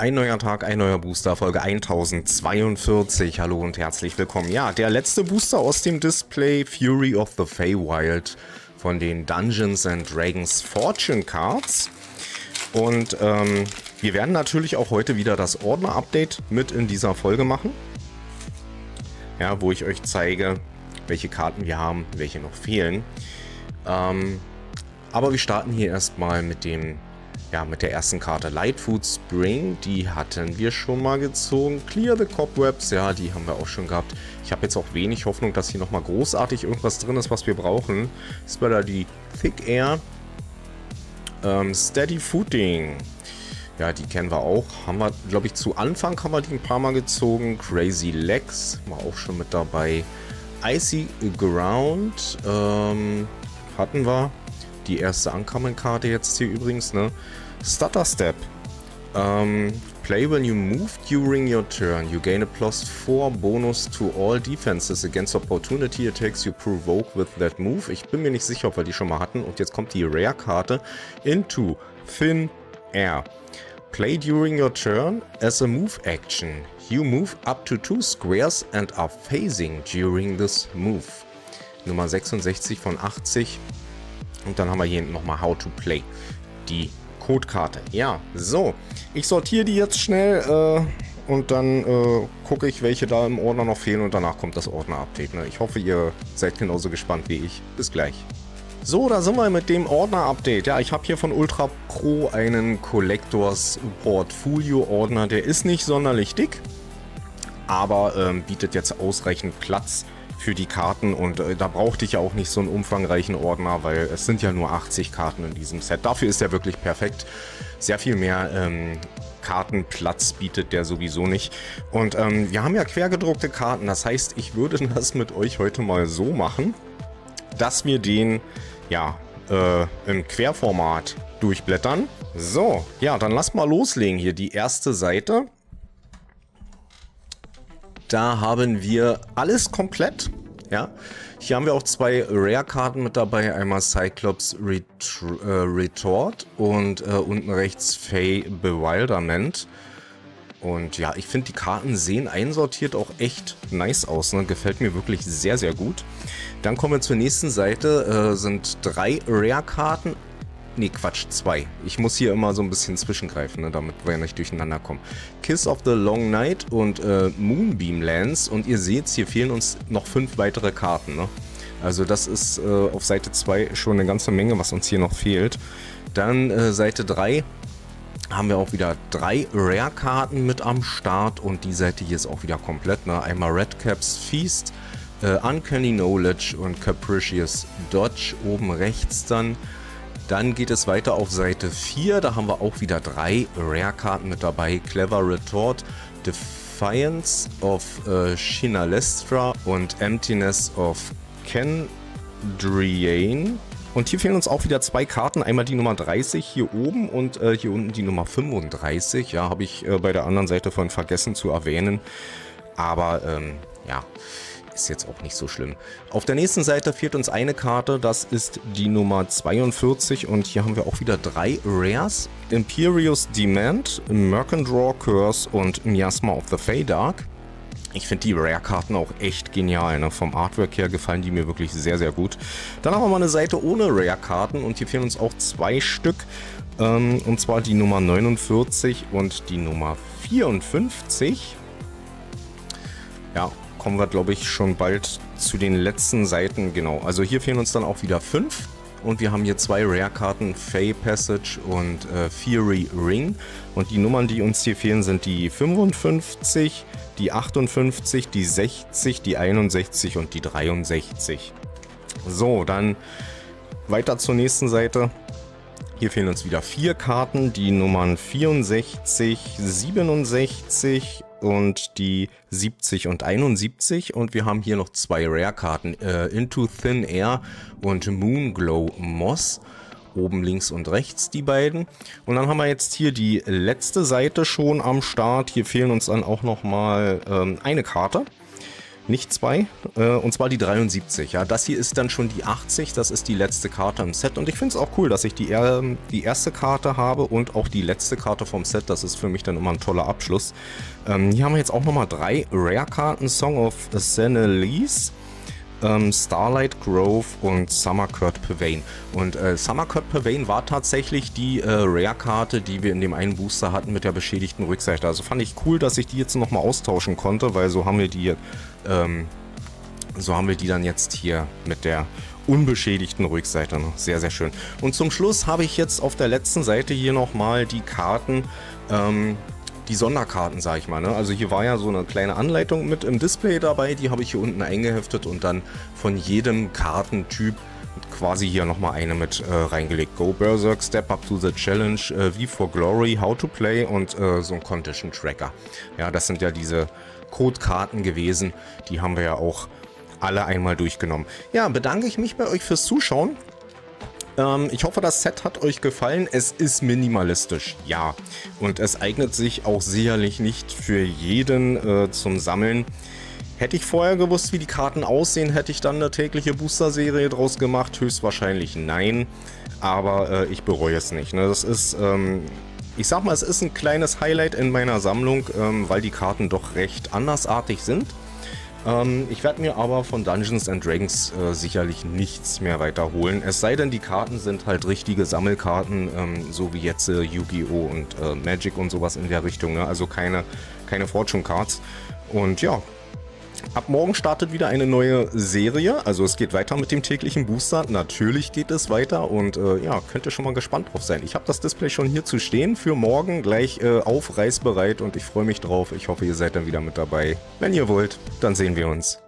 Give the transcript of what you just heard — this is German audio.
Ein neuer Tag, ein neuer Booster, Folge 1042. Hallo und herzlich willkommen. Ja, der letzte Booster aus dem Display, Fury of the Feywild von den Dungeons and Dragons Fortune Cards. Und ähm, wir werden natürlich auch heute wieder das Ordner-Update mit in dieser Folge machen. Ja, wo ich euch zeige, welche Karten wir haben, welche noch fehlen. Ähm, aber wir starten hier erstmal mit dem ja, mit der ersten Karte Lightfoot Spring, die hatten wir schon mal gezogen. Clear the Cobwebs, ja, die haben wir auch schon gehabt. Ich habe jetzt auch wenig Hoffnung, dass hier nochmal großartig irgendwas drin ist, was wir brauchen. Ist die Thick Air. Ähm, Steady Footing. Ja, die kennen wir auch. Haben wir, glaube ich, zu Anfang haben wir die ein paar Mal gezogen. Crazy Legs war auch schon mit dabei. Icy Ground ähm, hatten wir die erste Uncommon-Karte jetzt hier übrigens, ne? Stutter Step. Um, play when you move during your turn. You gain a plus 4 bonus to all defenses against opportunity attacks you provoke with that move. Ich bin mir nicht sicher, ob wir die schon mal hatten. Und jetzt kommt die Rare-Karte into Thin Air. Play during your turn as a move action. You move up to two squares and are phasing during this move. Nummer 66 von 80 und dann haben wir hier nochmal How to Play. Die Codekarte. Ja, so. Ich sortiere die jetzt schnell äh, und dann äh, gucke ich, welche da im Ordner noch fehlen und danach kommt das Ordner-Update. Ne? Ich hoffe, ihr seid genauso gespannt wie ich. Bis gleich. So, da sind wir mit dem Ordner-Update. Ja, ich habe hier von Ultra Pro einen Collectors Portfolio Ordner. Der ist nicht sonderlich dick, aber ähm, bietet jetzt ausreichend Platz für die Karten und äh, da brauchte ich ja auch nicht so einen umfangreichen Ordner, weil es sind ja nur 80 Karten in diesem Set. Dafür ist er wirklich perfekt. Sehr viel mehr ähm, Kartenplatz bietet der sowieso nicht. Und ähm, wir haben ja quergedruckte Karten, das heißt, ich würde das mit euch heute mal so machen, dass wir den, ja, äh, im Querformat durchblättern. So, ja, dann lass mal loslegen hier. Die erste Seite da haben wir alles komplett. Ja, hier haben wir auch zwei Rare-Karten mit dabei. Einmal Cyclops Ret äh, Retort und äh, unten rechts Fey Bewilderment. Und ja, ich finde die Karten sehen einsortiert auch echt nice aus. Ne? Gefällt mir wirklich sehr, sehr gut. Dann kommen wir zur nächsten Seite. Äh, sind drei Rare-Karten, Nee, Quatsch, zwei. Ich muss hier immer so ein bisschen zwischengreifen, ne, damit wir nicht durcheinander kommen. Kiss of the Long Night und äh, Moonbeam Lands. Und ihr seht, hier fehlen uns noch fünf weitere Karten. Ne? Also das ist äh, auf Seite 2 schon eine ganze Menge, was uns hier noch fehlt. Dann äh, Seite 3 haben wir auch wieder drei Rare-Karten mit am Start. Und die Seite hier ist auch wieder komplett. Ne? Einmal Redcaps Feast, äh, Uncanny Knowledge und Capricious Dodge oben rechts dann. Dann geht es weiter auf Seite 4. Da haben wir auch wieder drei Rare-Karten mit dabei. Clever Retort, Defiance of äh, Shinalestra und Emptiness of Kendriane. Und hier fehlen uns auch wieder zwei Karten. Einmal die Nummer 30 hier oben und äh, hier unten die Nummer 35. Ja, habe ich äh, bei der anderen Seite von vergessen zu erwähnen. Aber ähm, ja, ist jetzt auch nicht so schlimm. Auf der nächsten Seite fehlt uns eine Karte, das ist die Nummer 42 und hier haben wir auch wieder drei Rares. Imperious Demand, Mercandraw Curse und Miasma of the Feydark. Ich finde die Rare-Karten auch echt genial. Ne? Vom Artwork her gefallen die mir wirklich sehr, sehr gut. Dann haben wir mal eine Seite ohne Rare-Karten und hier fehlen uns auch zwei Stück. Ähm, und zwar die Nummer 49 und die Nummer 54. Ja, kommen wir, glaube ich, schon bald zu den letzten Seiten. Genau, also hier fehlen uns dann auch wieder fünf. Und wir haben hier zwei Rare-Karten, Fey Passage und äh, Fury Ring. Und die Nummern, die uns hier fehlen, sind die 55, die 58, die 60, die 61 und die 63. So, dann weiter zur nächsten Seite. Hier fehlen uns wieder vier Karten, die Nummern 64, 67 und die 70 und 71 und wir haben hier noch zwei Rare-Karten, äh, Into Thin Air und Moonglow Moss. Oben links und rechts die beiden. Und dann haben wir jetzt hier die letzte Seite schon am Start. Hier fehlen uns dann auch nochmal ähm, eine Karte. Nicht zwei, äh, und zwar die 73. Ja, das hier ist dann schon die 80, das ist die letzte Karte im Set und ich finde es auch cool, dass ich die, äh, die erste Karte habe und auch die letzte Karte vom Set, das ist für mich dann immer ein toller Abschluss. Ähm, hier haben wir jetzt auch nochmal drei Rare-Karten, Song of Senelise, ähm, Starlight Grove und Summercourt Pavane. Und äh, Summercourt Pavane war tatsächlich die äh, Rare-Karte, die wir in dem einen Booster hatten mit der beschädigten Rückseite. Also fand ich cool, dass ich die jetzt nochmal austauschen konnte, weil so haben wir die, ähm, so haben wir die dann jetzt hier mit der unbeschädigten Rückseite. Sehr, sehr schön. Und zum Schluss habe ich jetzt auf der letzten Seite hier nochmal die Karten ähm, die Sonderkarten, sag ich mal. Ne? Also hier war ja so eine kleine Anleitung mit im Display dabei, die habe ich hier unten eingeheftet und dann von jedem Kartentyp quasi hier nochmal eine mit äh, reingelegt. Go Berserk, Step Up to the Challenge, äh, V for Glory, How to Play und äh, so ein Condition Tracker. Ja, das sind ja diese Codekarten gewesen, die haben wir ja auch alle einmal durchgenommen. Ja, bedanke ich mich bei euch fürs Zuschauen. Ähm, ich hoffe, das Set hat euch gefallen. Es ist minimalistisch, ja. Und es eignet sich auch sicherlich nicht für jeden äh, zum Sammeln. Hätte ich vorher gewusst, wie die Karten aussehen, hätte ich dann eine tägliche Booster-Serie draus gemacht? Höchstwahrscheinlich nein. Aber äh, ich bereue es nicht. Ne? Das ist, ähm, ich sag mal, es ist ein kleines Highlight in meiner Sammlung, ähm, weil die Karten doch recht andersartig sind. Ähm, ich werde mir aber von Dungeons and Dragons äh, sicherlich nichts mehr weiterholen. Es sei denn, die Karten sind halt richtige Sammelkarten, ähm, so wie jetzt äh, Yu-Gi-Oh! und äh, Magic und sowas in der Richtung. Ne? Also keine, keine Fortune Cards. Und ja, Ab morgen startet wieder eine neue Serie, also es geht weiter mit dem täglichen Booster. Natürlich geht es weiter und äh, ja, könnt ihr schon mal gespannt drauf sein. Ich habe das Display schon hier zu stehen für morgen, gleich äh, aufreißbereit und ich freue mich drauf. Ich hoffe, ihr seid dann wieder mit dabei. Wenn ihr wollt, dann sehen wir uns.